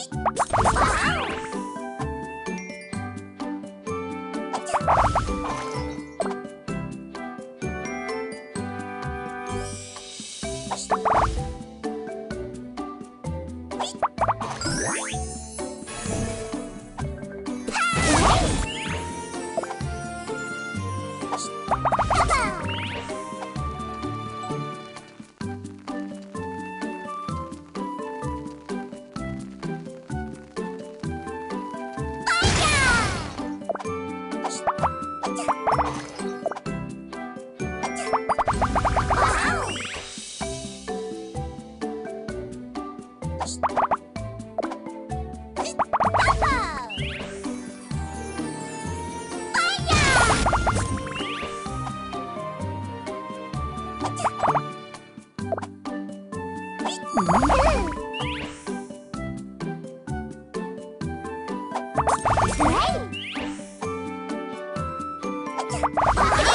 Bye-bye! Wow! Ah!